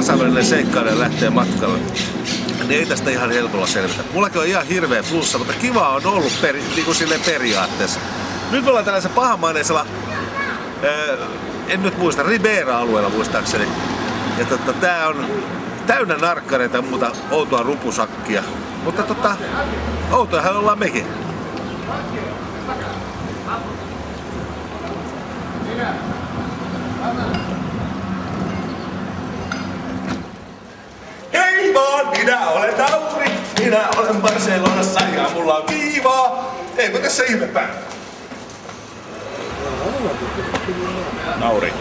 kansainvälinen seikkailija lähtee matkalle, niin ei tästä ihan helpolla selvitä. Mullakin on ihan hirveä flussa, mutta kiva on ollut peri, niin kuin silleen periaatteessa. Nyt me ollaan tällaisella pahamaineisella, ää, en nyt muista, Ribera-alueella muistaakseni. Ja tota, tää on täynnä narkkareita ja muuta outoa rupusakkia. Mutta tota, outojahan ollaan mekin. Hei vaan, minä olen Nauri. Minä olen Barcelonassa ja mulla on kiivaa. Eikö tässä ihmepää? Nauri.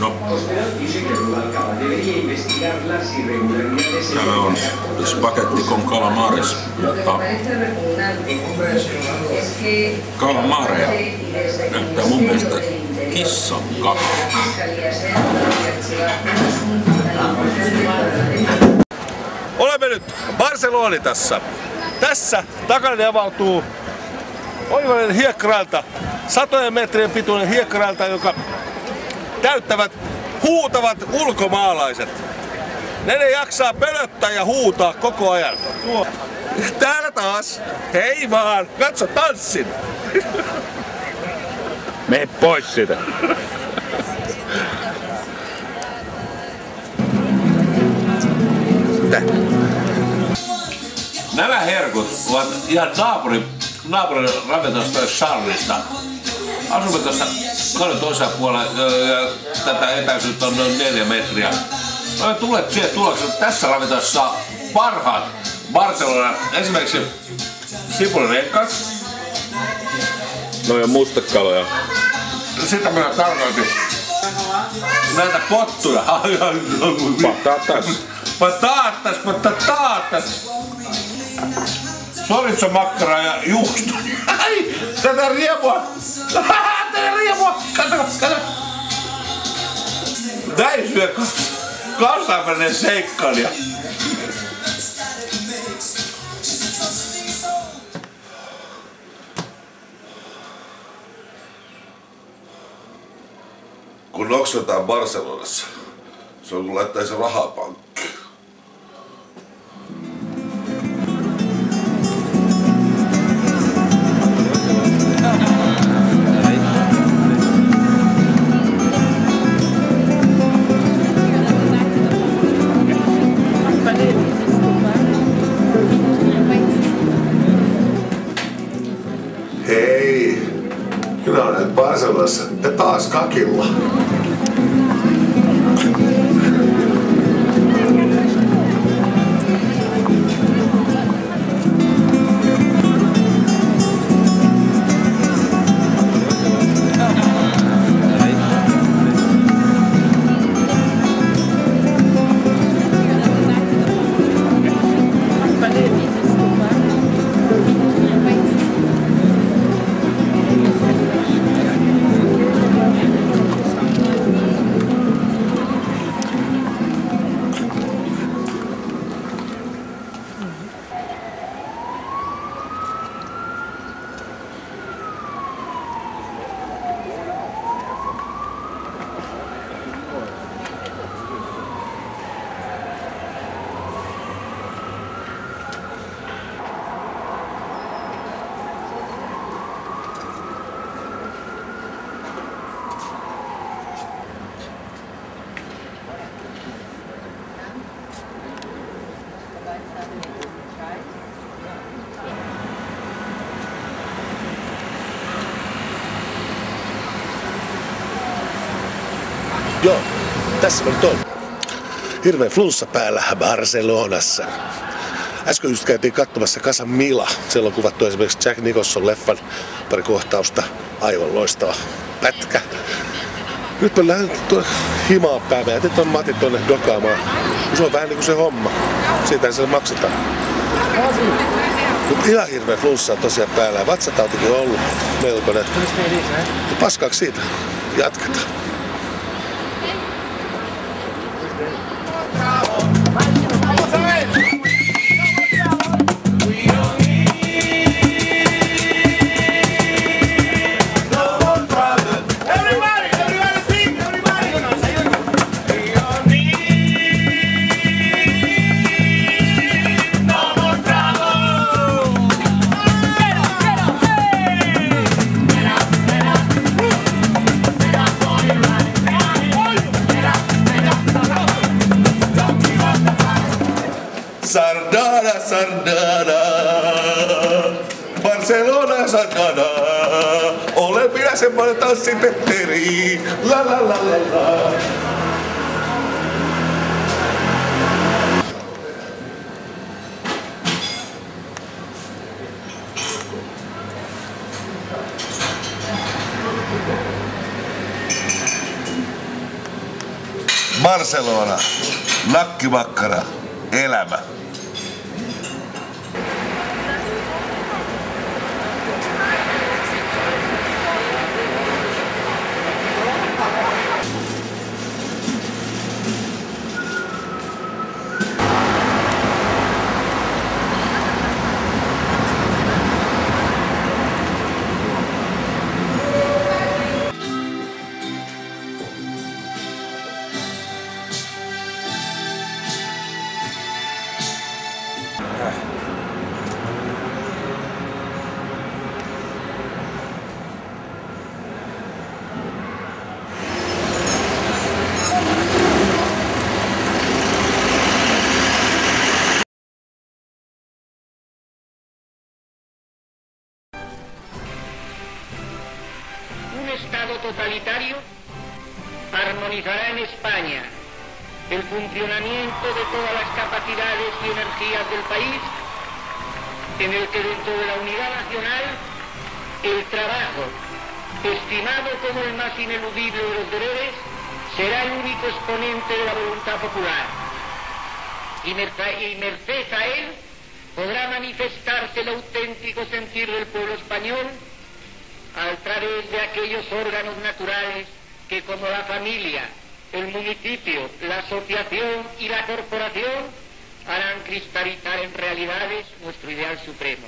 No. Täällä on spagetti con calamares, mutta calamareja näyttää mun mielestä kissan kaka. Olemme nyt Barcelonitassa. Tässä takana avautuu oivallinen hiekkaranta, satojen metrien pituinen hiekkaranta, joka täyttävät huutavat ulkomaalaiset. Ne ne jaksaa pölöttää ja huutaa koko ajan. Täällä taas. Hei vaan. Katso tanssin. Mene pois siitä. Mitä? Nämä herkut ovat ihan naapurin, naapurin ravintolasta Charlista. Asumme tuossa kadun toisella puolella ja, tätä etäisyyttä on noin neljä metriä. Olemme tulleet siihen tulokseen, että tässä ravintolassa saa parhaat Barcelona, esimerkiksi sipulirenkkat, No ja mustekaloja. sitä minä tarkoitin. Näitä pottuja. Patatas. Patatas, patatas. Soritsa makkara ja juusto. Ai, tätä riemua. Tätä riemua. Kato, kato. Näin syö kansainvälinen seikkailija. Kun noksataan Barcelonassa, se on kun laittaisi rahaa pankkiin. Barcelonassa ja taas kakilla. Joo, tässä on. Hirveä flunssa päällä Barcelonassa. Äsken just käytiin katsomassa Casa Mila. Siellä on kuvattu esimerkiksi Jack Nicholson leffan pari kohtausta. Aivan loistava pätkä. Nyt mä lähden tuonne himaan päin. Mä jätin ton Matin tonne dokaamaan. Se on vähän niinku se homma. Siitä se maksetaan. Mut ihan hirveä flunssa tosiaan päällä. Vatsatautikin on ollut melkoinen. Ja paskaaksi siitä. Jatketaan. Tchau. Sardana. Barcelona Sardana. Olen minä semmoinen tanssipetteri. La la la la la. Barcelona, nakkimakkara, elämä. Totalitario armonizará en España el funcionamiento de todas las capacidades y energías del país, en el que dentro de la unidad nacional el trabajo, estimado como el más ineludible de los deberes, será el único exponente de la voluntad popular. Y merced a él podrá manifestarse el auténtico sentir del pueblo español a través de aquellos órganos naturales que como la familia, el municipio, la asociación y la corporación harán cristalizar en realidades nuestro ideal supremo.